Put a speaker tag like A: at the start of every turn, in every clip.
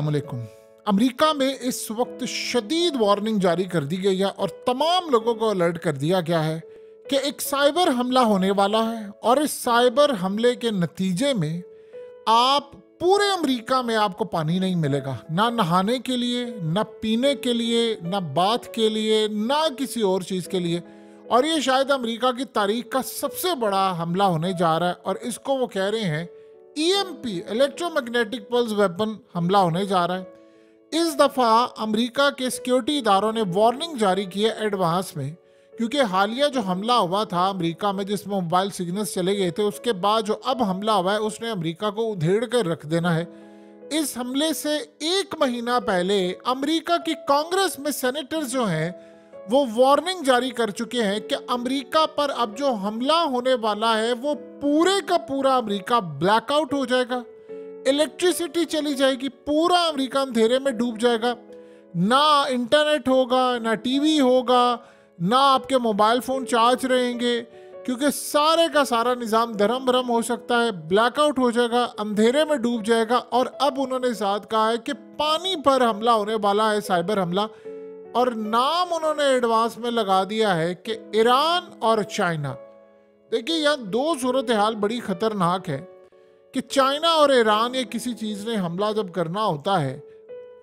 A: वालेकुम अमेरिका में इस वक्त शदीद वार्निंग जारी कर दी गई है और तमाम लोगों को अलर्ट कर दिया गया है कि एक साइबर हमला होने वाला है और इस साइबर हमले के नतीजे में आप पूरे अमेरिका में आपको पानी नहीं मिलेगा। ना नहाने के लिए, ना पीने के लिए, ना बात के लिए, ना किसी और चीज़ के लिए। और ये शायद अमेरिका की तारीख का सबसे बड़ा हमला होने जा रहा है और इसको वो कह रहे हैं ईएमपी इलेक्ट्रोमैग्नेटिक पल्स वेपन हमला होने जा रहा है। इस दफ़ा अमेरिका के सिक्योरिटी इदारों ने वार्निंग जारी की है एडवांस में, क्योंकि हालिया जो हमला हुआ था अमेरिका में जिसमें मोबाइल सिग्नल्स चले गए थे, उसके बाद जो अब हमला हुआ है, उसने अमेरिका को उधेड़ कर रख देना है। इस हमले से एक महीना पहले अमेरिका की कांग्रेस में सेनेटर्स जो हैं वो वार्निंग जारी कर चुके हैं कि अमेरिका पर अब जो हमला होने वाला है, वो पूरे का पूरा अमेरिका ब्लैकआउट हो जाएगा। इलेक्ट्रिसिटी चली जाएगी, पूरा अमेरिका अंधेरे में डूब जाएगा। ना इंटरनेट होगा, ना टीवी होगा, ना आपके मोबाइल फ़ोन चार्ज रहेंगे, क्योंकि सारे का सारा निज़ाम धर्म भरम हो सकता है ब्लैकआउट हो जाएगा, अंधेरे में डूब जाएगा, और अब उन्होंने साथ कहा है कि पानी पर हमला होने वाला है साइबर हमला। और नाम उन्होंने एडवांस में लगा दिया है कि ईरान और चाइना। देखिए, यह दो सूरत हाल बड़ी खतरनाक है कि चाइना और ईरान ये किसी चीज़ ने हमला जब करना होता है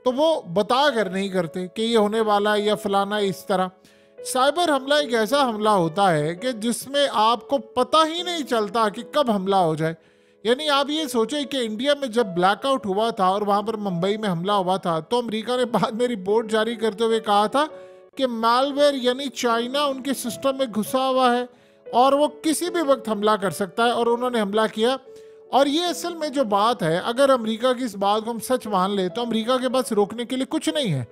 A: तो वो बता कर नहीं करते कि ये होने वाला है या फलाना इस तरह। साइबर हमला एक ऐसा हमला होता है कि जिसमें आपको पता ही नहीं चलता कि कब हमला हो जाए। यानी आप ये सोचें कि इंडिया में जब ब्लैकआउट हुआ था और वहाँ पर मुंबई में हमला हुआ था तो अमेरिका ने बाद में रिपोर्ट जारी करते हुए कहा था कि मालवेयर यानी चाइना उनके सिस्टम में घुसा हुआ है और वो किसी भी वक्त हमला कर सकता है और उन्होंने हमला किया। और ये असल में जो बात है, अगर अमेरिका की इस बात को हम सच मान ले तो अमेरिका के पास रोकने के लिए कुछ नहीं है।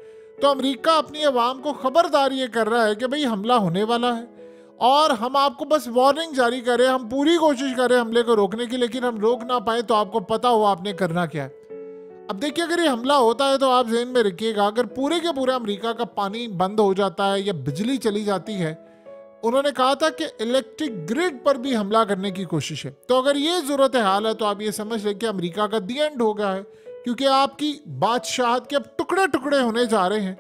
A: तो अमेरिका अपनी आवाम को खबरदार ये कर रहा है कि भाई हमला होने वाला है। और हम आपको बस वार्निंग जारी करें, हम पूरी कोशिश करें हमले को रोकने की, लेकिन हम रोक ना पाए तो आपको पता हो आपने करना क्या है। अब देखिए, अगर ये हमला होता है तो आप जहन में रखिएगा, अगर पूरे के पूरे अमेरिका का पानी बंद हो जाता है या बिजली चली जाती है, उन्होंने कहा था कि इलेक्ट्रिक ग्रिड पर भी हमला करने की कोशिश है। तो अगर ये ज़रूरत हाल है तो आप ये समझ लें कि अमेरिका का दी एंड हो गया है, क्योंकि आपकी बादशाहत के अब टुकड़े टुकड़े होने जा रहे हैं।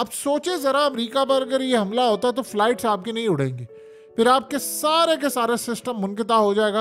A: अब सोचे ज़रा अमेरिका पर अगर ये हमला होता तो फ्लाइट्स आपकी नहीं उड़ेंगी। फिर आपके सारे के सारे सिस्टम मुनकता हो जाएगा।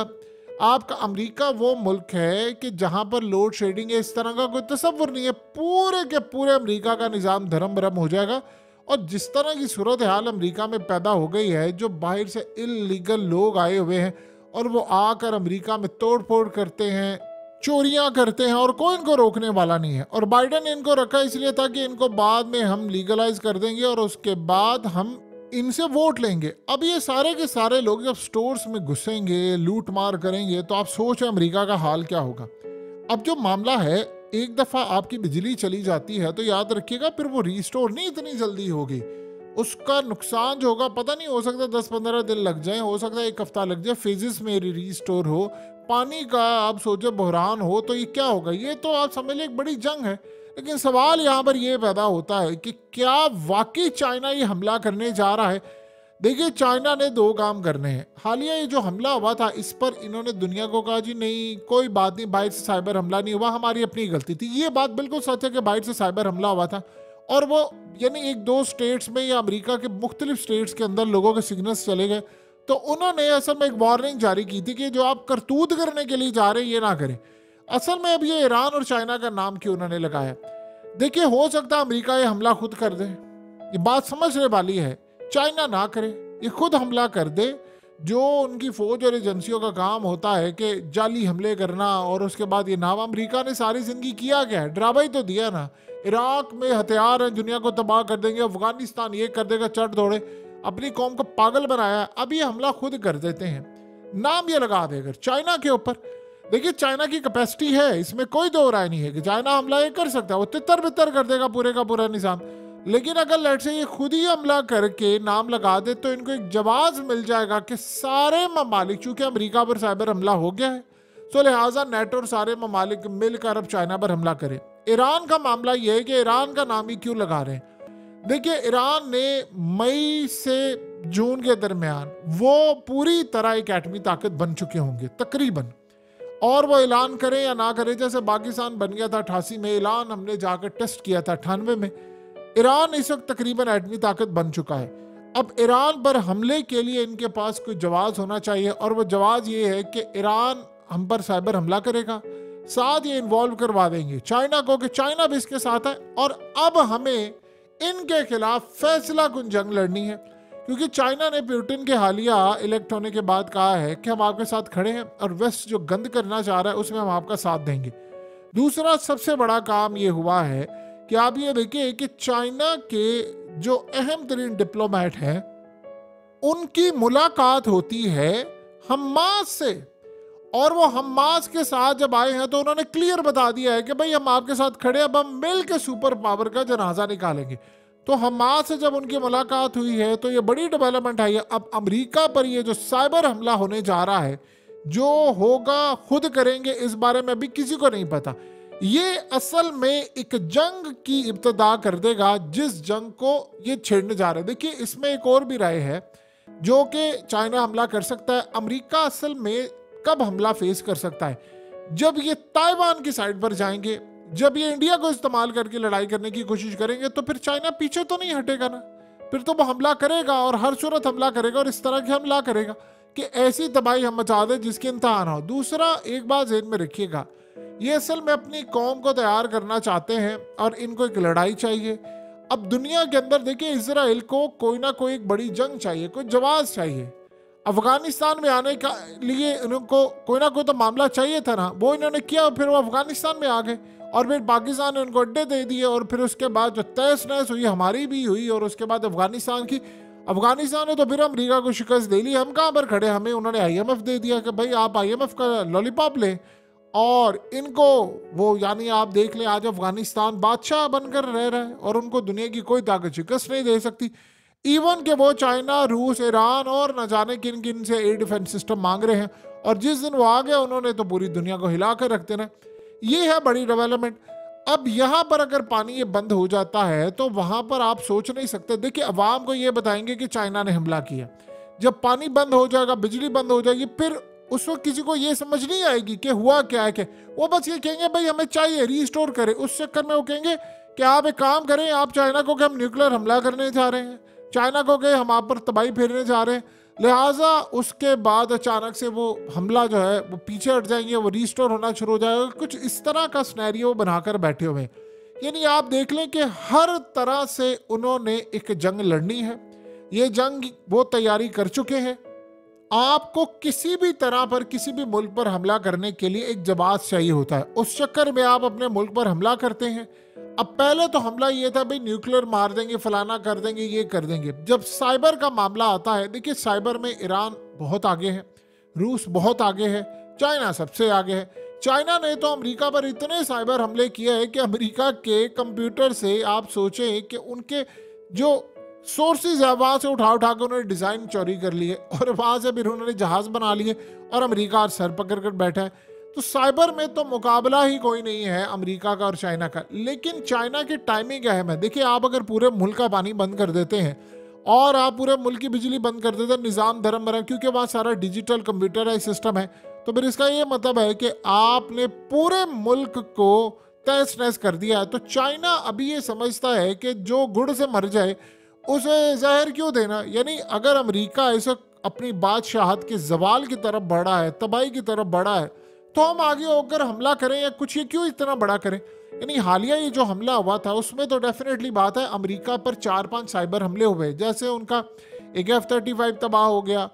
A: आपका अमेरिका वो मुल्क है कि जहाँ पर लोड शेडिंग है इस तरह का कोई तस्वुर नहीं है। पूरे के पूरे अमेरिका का निज़ाम धर्म भरम हो जाएगा। और जिस तरह की सूरत हाल अमेरिका में पैदा हो गई है, जो बाहर से इलीगल लोग आए हुए हैं, और वो आकर अमेरिका में तोड़ फोड़ करते हैं, चोरियाँ करते हैं, और कोई इनको रोकने वाला नहीं है। और बाइडन ने इनको रखा इसलिए था कि इनको बाद में हम लीगलाइज कर देंगे, और उसके बाद हम इनसे वोट लेंगे। अब ये सारे के सारे लोग जब स्टोर्स में घुसेंगे, लूट मार करेंगे तो आप सोच अमेरिका का हाल क्या होगा। अब जो मामला है, एक दफ़ा आपकी बिजली चली जाती है तो याद रखिएगा, फिर वो रिस्टोर नहीं इतनी जल्दी होगी। उसका नुकसान जो होगा, पता नहीं, हो सकता दस पंद्रह दिन लग जाए, हो सकता है एक हफ़्ता लग जाए फेजेस में रिस्टोर हो, पानी का आप सोचो बहरान हो तो ये क्या होगा? ये तो आप समझ लें, एक बड़ी जंग है। लेकिन सवाल यहाँ पर यह पैदा होता है कि क्या वाकई चाइना ये हमला करने जा रहा है? देखिए, चाइना ने दो काम करने हैं। हालिया ये जो हमला हुआ था, इस पर इन्होंने दुनिया को कहा, जी नहीं, कोई बात नहीं, बाइट से साइबर हमला नहीं हुआ, हमारी अपनी गलती थी। ये बात बिल्कुल सच है कि बाइट से साइबर हमला हुआ था। और वो, यानी एक दो स्टेट्स में या अमेरिका के मुख्तलिफ़ स्टेट्स के अंदर लोगों के सिग्नल्स चले गए। तो उन्होंने असल में एक वार्निंग जारी की थी कि जो आप करतूत करने के लिए जा रहे हैं, ये ना करें। असल में अब ये ईरान और चाइना का नाम क्यों उन्होंने लगाया? देखिए, हो सकता है अमेरिका ये हमला खुद कर दे। ये बात समझने वाली है। चाइना ना करे। ये खुद हमला कर दे, जो उनकी फौज और एजेंसियों का काम होता है कि जाली हमले करना और उसके बाद ये नाम अमेरिका ने सारी ज़िंदगी किया क्या है? ड्रामा ही तो दिया ना। इराक में हथियार हैं, दुनिया को तबाह कर देंगे। अफ़गानिस्तान ये कर देगा चट दौड़े। अपनी कौम को पागल बनाया। अब ये हमला खुद कर देते हैं। नाम ये लगा दे अगर चाइना के ऊपर। देखिए, चाइना की कैपेसिटी है, इसमें कोई दो राय नहीं है कि चाइना हमला ये कर सकता है, वो तितर बितर कर देगा पूरे का पूरा निज़ाम लेकिन अगर लेट से ये खुद ही हमला करके नाम लगा दे तो इनको एक जवाब मिल जाएगा कि सारे ममालिक, चूँकि अमरीका पर साइबर हमला हो गया है तो लिहाजा नेटो और सारे ममालिक मिलकर अब चाइना पर हमला करें। ईरान का मामला यह है कि ईरान का नाम ही क्यों लगा रहे हैं? देखिए, ईरान ने मई से जून के दरमियान वो पूरी तरह एक एटमी ताकत बन चुके होंगे, तकरीबन। और वो ऐलान करें या ना करें, जैसे पाकिस्तान बन गया था अठासी में, ऐलान हमने जाकर टेस्ट किया था अठानवे में। ईरान इस वक्त तकरीबन एटमी ताकत बन चुका है। अब ईरान पर हमले के लिए इनके पास कोई जवाब होना चाहिए, और वो जवाब ये है कि ईरान हम पर साइबर हमला करेगा, साथ ये इन्वॉल्व करवा देंगे। चाइना को कि चाइना भी इसके साथ है, और अब हमें इनके खिलाफ फैसला कुन जंग लड़नी है। क्योंकि चाइना ने प्यूटिन के हालिया इलेक्ट होने के बाद कहा है कि हम आपके साथ खड़े हैं और वेस्ट जो गंद करना चाह रहा है, उसमें हम आपका साथ देंगे। दूसरा सबसे बड़ा काम ये हुआ है कि आप ये देखिए कि चाइना के जो अहम तरीन डिप्लोमेट हैं, उनकी मुलाकात होती है हमास से। और वो हमास के साथ जब आए हैं तो उन्होंने क्लियर बता दिया है कि, भाई, हम आपके साथ खड़े अब हम मिल के सुपर पावर का जनाजा निकालेंगे। तो हमास से जब उनकी मुलाकात हुई है तो ये बड़ी डेवलपमेंट आई है। अब अमेरिका पर ये जो साइबर हमला होने जा रहा है, जो होगा, खुद करेंगे, इस बारे में अभी किसी को नहीं पता। ये असल में एक जंग की इब्तदा कर देगा, जिस जंग को ये छेड़ने जा रहे हैं। देखिए, इसमें एक और भी राय है, जो कि चाइना हमला कर सकता है। अमेरिका असल में कब हमला फेस कर सकता है? जब ये ताइवान की साइड पर जाएँगे जब ये इंडिया को इस्तेमाल करके लड़ाई करने की कोशिश करेंगे तो फिर चाइना पीछे तो नहीं हटेगा ना। फिर तो वो हमला करेगा और हर सूरत हमला करेगा और इस तरह के हमला करेगा कि ऐसी तबाही हम मचा दें जिसके इंतहा हो। दूसरा, एक बात जेन में रखिएगा, ये असल में अपनी कौम को तैयार करना चाहते हैं और इनको एक लड़ाई चाहिए। अब दुनिया के अंदर देखिए इसराइल को कोई ना कोई एक बड़ी जंग चाहिए, कोई जवाब चाहिए। अफ़गानिस्तान में आने का लिए इनको कोई ना कोई तो मामला चाहिए था ना, वो इन्होंने किया फिर वो अफ़गानिस्तान में आ गए। और फिर पाकिस्तान ने उनको अड्डे दे दिए और फिर उसके बाद जो तहस नहस हुई, हमारी भी हुई और उसके बाद अफ़गानिस्तान की। अफ़गानिस्तान ने तो फिर अमरीका को शिकस्त दे ली। हम कहाँ पर खड़े हमें उन्होंने आईएमएफ दे दिया कि भाई आप आईएमएफ का लॉलीपॉप लें और इनको वो, यानी आप देख लें, आज अफ़गानिस्तान बादशाह बनकर रह रहा है और उनको दुनिया की कोई ताकत, शिकस्त नहीं दे सकती। इवन के वो चाइना रूस ईरान और न जाने किन किन से एयर डिफेंस सिस्टम मांग रहे हैं। और जिस दिन वो आ गए, उन्होंने तो पूरी दुनिया को हिला कर रखते ना ये है बड़ी डेवलपमेंट अब यहाँ पर अगर पानी ये बंद हो जाता है तो वहाँ पर आप सोच नहीं सकते। देखिए, अवाम को ये बताएँगे कि चाइना ने हमला किया। जब पानी बंद हो जाएगा, बिजली बंद हो जाएगी, फिर उस वक्त किसी को ये समझ नहीं आएगी कि हुआ क्या है क्या वो बस ये कहेंगे, भाई, हमें चाहिए रीस्टोर करें। उस चक्कर में वो कहेंगे कि, आप एक काम करें, आप चाइना को कि हम न्यूक्लियर हमला करने जा रहे हैं। चाइना को कि हम आप पर तबाही फेरने जा रहे हैं। लिहाजा उसके बाद अचानक से वो हमला जो है, वो पीछे हट जाएँगे, वो रिस्टोर होना शुरू हो जाएगा। कुछ इस तरह का स्नैरियो बनाकर बैठे हुए यानी आप देख लें कि हर तरह से उन्होंने एक जंग लड़नी है। ये जंग वो तैयारी कर चुके हैं। आपको किसी भी तरह पर, किसी भी मुल्क पर हमला करने के लिए एक जवाब चाहिए होता है। उस चक्कर में आप अपने मुल्क पर हमला करते हैं। अब पहले तो हमला ये था, भाई न्यूक्लियर मार देंगे, फलाना कर देंगे, ये कर देंगे। जब साइबर का मामला आता है, देखिए, साइबर में ईरान बहुत आगे है, रूस बहुत आगे है, चाइना सबसे आगे है। चाइना ने तो अमेरिका पर इतने साइबर हमले किए हैं कि अमेरिका के कंप्यूटर से आप सोचें कि उनके जो सोर्सेज है, वहाँ से उठा उठा कर उन्होंने डिज़ाइन चोरी कर लिए और वहाँ से फिर उन्होंने जहाज़ बना लिए और अमेरिका सर पकड़ कर बैठा है। तो साइबर में तो मुकाबला ही कोई नहीं है अमेरिका का और चाइना का, लेकिन चाइना की टाइमिंग अहम है देखिए आप अगर पूरे मुल्क का पानी बंद कर देते हैं और आप पूरे मुल्क की बिजली बंद कर देते हैं, निज़ाम, धर्म भरम क्योंकि वहाँ सारा डिजिटल कंप्यूटराइज सिस्टम है तो फिर इसका ये मतलब है कि आपने पूरे मुल्क को तहस नहस कर दिया है। तो चाइना अभी ये समझता है कि जो गुड़ से मर जाए उसे जहर क्यों देना? यानी अगर अमेरिका ऐसा अपनी बादशाहत के जवाल की तरफ़ बढ़ा है, तबाही की तरफ़ बढ़ा है तो हम आगे होकर हमला करें या कुछ? ये क्यों इतना बड़ा करें? यानी हालिया ये जो हमला हुआ था, उसमें तो डेफिनेटली बात है अमेरिका पर चार पाँच साइबर हमले हुए। जैसे उनका एक एफ़ थर्टी फाइव तबाह हो गया,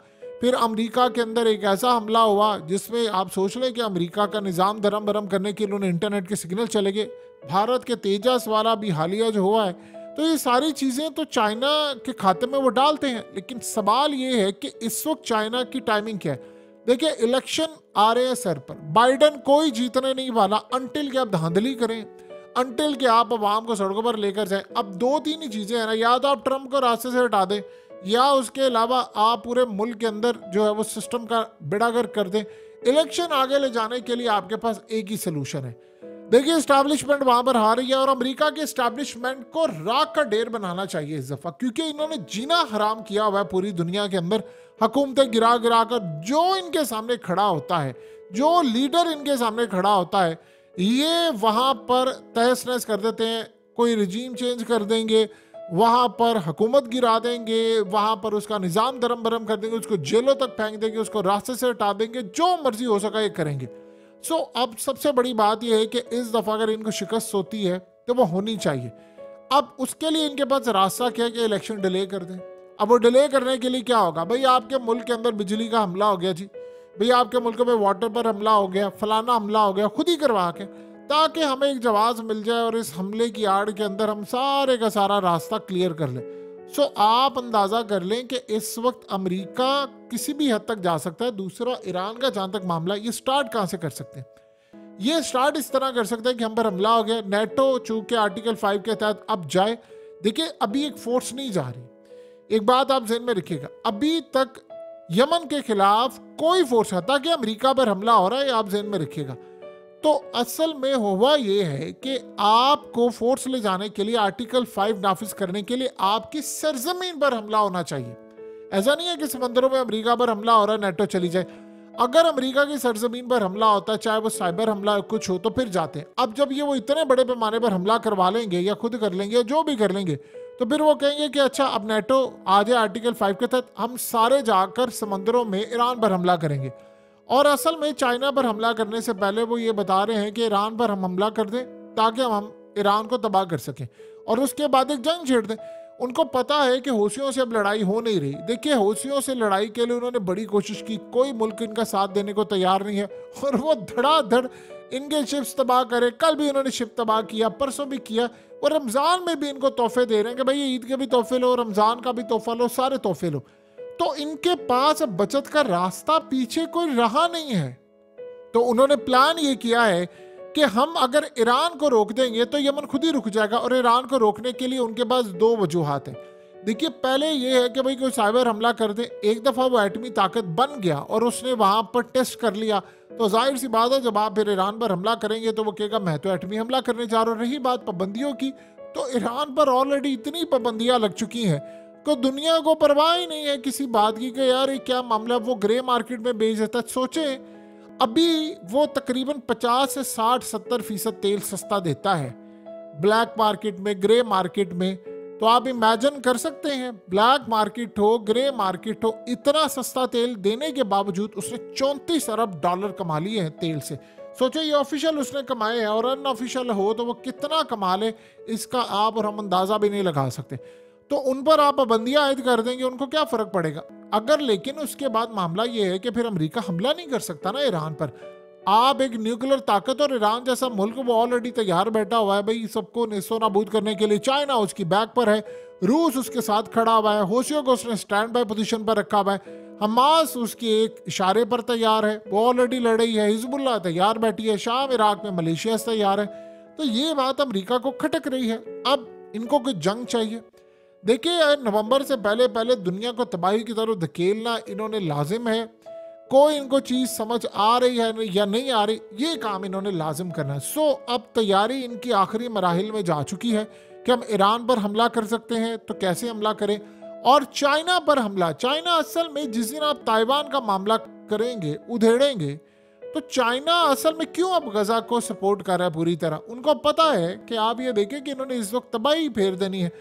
A: फिर अमेरिका के अंदर एक ऐसा हमला हुआ, जिसमें आप सोच लें कि अमेरिका का निज़ाम धर्म भरम करने के लिए उन्होंने इंटरनेट के सिग्नल चले गए। भारत के तेजस वाला भी हालिया जो हुआ है तो ये सारी चीज़ें तो चाइना के खाते में वो डालते हैं, लेकिन सवाल ये है कि इस वक्त चाइना की टाइमिंग क्या है? देखिए इलेक्शन आ रहे हैं सर पर। बाइडन कोई जीतने नहीं वाला अनटिल के आप धांधली करें अनटिल के आप आवाम को सड़कों पर लेकर जाएँ। अब दो तीन ही चीज़ें हैं ना, या तो आप ट्रंप को रास्ते से हटा दें, या उसके अलावा आप पूरे मुल्क के अंदर जो है वो सिस्टम का बेड़ागर कर दें। इलेक्शन आगे ले जाने के लिए आपके पास एक ही सोल्यूशन है। देखिए स्टैब्लिशमेंट वहाँ पर हार रही है और अमेरिका के स्टैब्लिशमेंट को राख का डेर बनाना चाहिए इस दफ़ा, क्योंकि इन्होंने जीना हराम किया हुआ है पूरी दुनिया के अंदर। हुकूमतें गिरा गिरा कर जो इनके सामने खड़ा होता है, जो लीडर इनके सामने खड़ा होता है, ये वहाँ पर तहस नहस कर देते हैं, कोई रिजीम चेंज कर देंगे, वहाँ पर हुकूमत गिरा देंगे, वहाँ पर उसका निज़ाम दरम बरम कर देंगे, उसको जेलों तक फेंक देंगे, उसको रास्ते से हटा देंगे, जो मर्ज़ी हो सका ये करेंगे। सो so, अब सबसे बड़ी बात यह है कि इस दफ़ा अगर इनको शिकस्त होती है तो वो होनी चाहिए। अब उसके लिए इनके पास रास्ता क्या है कि इलेक्शन डिले कर दें? अब वो डिले करने के लिए क्या होगा? भाई आपके मुल्क के अंदर बिजली का हमला हो गया जी। भाई आपके मुल्क में वाटर पर हमला हो गया फलाना हमला हो गया खुद ही करवा के ताकि हमें एक जवाब मिल जाए और इस हमले की आड़ के अंदर हम सारे का सारा रास्ता क्लियर कर लें। सो आप अंदाज़ा कर लें कि इस वक्त अमेरिका किसी भी हद तक जा सकता है, दूसरा ईरान का जहाँ तक मामला, ये स्टार्ट कहाँ से कर सकते हैं? ये स्टार्ट इस तरह कर सकते हैं कि हम पर हमला हो गया, नेटो चूँकि आर्टिकल फाइव के तहत अब जाए। देखिए, अभी एक फोर्स नहीं जा रही। एक बात आप जहन में रखिएगा, अभी तक यमन के खिलाफ कोई फोर्स आता कि अमेरिका पर हमला हो रहा है आप जहन में रखिएगा। तो असल में हुआ ये है कि आपको फोर्स ले जाने के लिए आर्टिकल फाइव नाफिज करने के लिए आपकी सरजमीन पर हमला होना चाहिए। ऐसा नहीं है कि समंदरों में अमेरिका पर हमला हो रहा है नेटो चली जाए। अगर अमेरिका की सरजमीन पर हमला होता, चाहे वो साइबर हमला कुछ हो तो फिर जाते हैं। अब जब ये वो इतने बड़े पैमाने पर हमला करवा लेंगे या खुद कर लेंगे या जो भी कर लेंगे तो फिर वो कहेंगे कि अच्छा अब नेटो आ जाए आर्टिकल फाइव के तहत, हम सारे जाकर समंदरों में ईरान पर हमला करेंगे। और असल में चाइना पर हमला करने से पहले वो ये बता रहे हैं कि ईरान पर हम हमला कर दें, ताकि हम ईरान को तबाह कर सकें। और उसके बाद एक जंग छेड़ दें। उनको पता है कि हौसियों से अब लड़ाई हो नहीं रही। देखिए हौसियों से लड़ाई के लिए उन्होंने बड़ी कोशिश की। कोई मुल्क इनका साथ देने को तैयार नहीं है। और वो धड़ाधड़ इनके शिप्स तबाह करे। कल भी उन्होंने शिप तबाह किया, परसों भी किया। और रमज़ान में भी इनको तोहफे दे रहे हैं कि भाई, ईद के भी तोहफे लो, रमज़ान का भी तोहफा लो, सारे तोहफे लो। तो इनके पास बचत का रास्ता पीछे कोई रहा नहीं है। तो उन्होंने प्लान ये किया है कि हम अगर ईरान को रोक देंगे तो यमन खुद ही रुक जाएगा और ईरान को रोकने के लिए उनके पास दो वजूहत हैं। देखिए, पहले ये है कि भाई कोई साइबर हमला कर दे, एक दफ़ा वो एटमी ताकत बन गया और उसने वहाँ पर टेस्ट कर लिया। तो ज़ाहिर सी बात है, जब आप फिर ईरान पर हमला करेंगे तो वो कहेगा, मैं तो एटमी हमला करने जा रहा हूँ। रही बात पाबंदियों की तो ईरान पर ऑलरेडी इतनी पाबंदियाँ लग चुकी हैं तो दुनिया को परवाह ही नहीं है किसी बात की कि यार, ये क्या मामला वो ग्रे मार्केट में बेच देता सोचें, अभी वो तकरीबन 50 से 60 70 फ़ीसद तेल सस्ता देता है। ब्लैक मार्केट में, ग्रे मार्केट में तो आप इमेजिन कर सकते हैं, ब्लैक मार्केट हो, ग्रे मार्केट हो, इतना सस्ता तेल देने के बावजूद उसने चौंतीस अरब डॉलर कमा लिए हैं तेल से। सोचो, ये ऑफिशियल उसने कमाए हैं, और अनऑफिशियल हो तो वो कितना कमा ले, इसका आप और हम अंदाज़ा भी नहीं लगा सकते। तो उन पर आप पाबंदियाँ आयद कर देंगे, उनको क्या फ़र्क पड़ेगा? अगर लेकिन उसके बाद मामला ये है कि फिर अमेरिका हमला नहीं कर सकता ना ईरान पर। आप एक न्यूक्लियर ताकत और ईरान जैसा मुल्क, वो ऑलरेडी तैयार बैठा हुआ है भाई, सबको नेसो नाबूद करने के लिए। चाइना उसकी बैक पर है, रूस उसके साथ खड़ा हुआ है होशियों को उसने स्टैंड बाय पोजीशन पर रखा हुआ है। हमास उसकी एक इशारे पर तैयार है, वो ऑलरेडी लड़ रही है हिजबुल्ला तैयार बैठी है, शाम इराक में मलेशिया तैयार है। तो ये बात अमरीका को खटक रही है। अब इनको कोई जंग चाहिए। देखिए नवंबर से पहले पहले दुनिया को तबाही की तरफ़ धकेलना इन्होंने लाजिम है। कोई इनको चीज़ समझ आ रही है या नहीं आ रही, ये काम इन्होंने लाजिम करना है। सो, अब तैयारी इनकी आखिरी मराहल में जा चुकी है कि हम ईरान पर हमला कर सकते हैं तो कैसे हमला करें? और चाइना पर हमला, चाइना असल में जिस दिन आप ताइवान का मामला करेंगे, उधेड़ेंगे तो चाइना असल में क्यों अब गजा को सपोर्ट कर रहा है पूरी तरह? उनको पता है कि आप ये देखें कि इन्होंने इस वक्त तबाही फेर देनी है।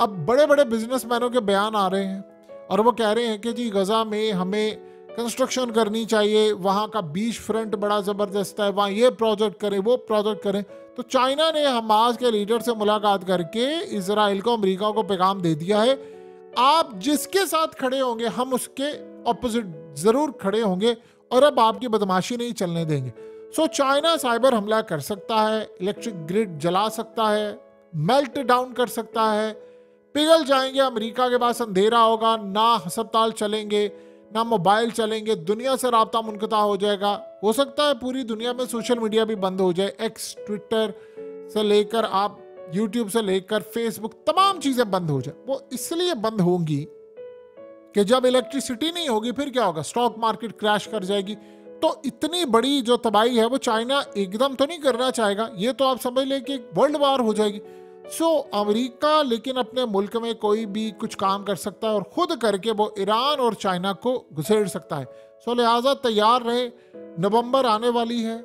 A: अब बड़े बड़े बिजनेसमैनों के बयान आ रहे हैं और वो कह रहे हैं कि जी, गज़ा में हमें कंस्ट्रक्शन करनी चाहिए, वहाँ का बीच फ्रंट बड़ा ज़बरदस्त है, वहाँ ये प्रोजेक्ट करें, वो प्रोजेक्ट करें। तो चाइना ने हमास के लीडर से मुलाकात करके इसराइल को अमेरिका को पैगाम दे दिया है। आप जिसके साथ खड़े होंगे, हम उसके ऑपोजिट ज़रूर खड़े होंगे और अब आपकी बदमाशी नहीं चलने देंगे। सो चाइना साइबर हमला कर सकता है इलेक्ट्रिक ग्रिड जला सकता है मेल्ट डाउन कर सकता है पिघल जाएँगे, अमेरिका के पास अंधेरा होगा, ना अस्पताल चलेंगे, ना मोबाइल चलेंगे, दुनिया से रबता मुनकता हो जाएगा। हो सकता है पूरी दुनिया में सोशल मीडिया भी बंद हो जाए। एक्स ट्विटर से लेकर आप यूट्यूब से लेकर फेसबुक तमाम चीज़ें बंद हो जाए। वो इसलिए बंद होंगी कि जब इलेक्ट्रिसिटी नहीं होगी, फिर क्या होगा? स्टॉक मार्केट क्रैश कर जाएगी। तो इतनी बड़ी जो तबाही है, वो चाइना एकदम तो नहीं करना चाहेगा। ये तो आप समझ लें कि वर्ल्ड वार हो जाएगी। सो so, अमेरिका लेकिन अपने मुल्क में कोई भी कुछ काम कर सकता है और खुद करके वो ईरान और चाइना को घुसेड़ सकता है। सो लिहाजा तैयार रहे नवंबर आने वाली है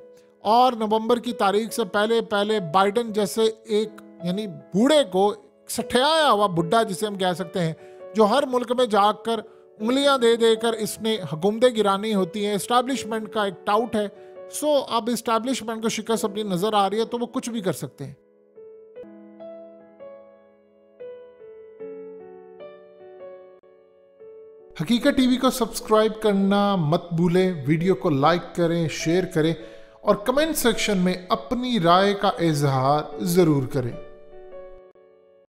A: और नवंबर की तारीख से पहले पहले बाइडन जैसे एक यानी बूढ़े को सठियाया हुआ बुढ़ा जिसे हम कह सकते हैं जो हर मुल्क में जाकर उंगलियाँ दे देकर इसने हुकूमतें गिरानी होती हैं। इस्टेब्लिशमेंट का एक टाउट है। सो अब इस्टेब्लिशमेंट को शिकस्त अपनी नज़र आ रही है तो वो कुछ भी कर सकते हैं। हकीकत टीवी को सब्सक्राइब करना मत भूलें, वीडियो को लाइक करें, शेयर करें और कमेंट सेक्शन में अपनी राय का इजहार ज़रूर करें।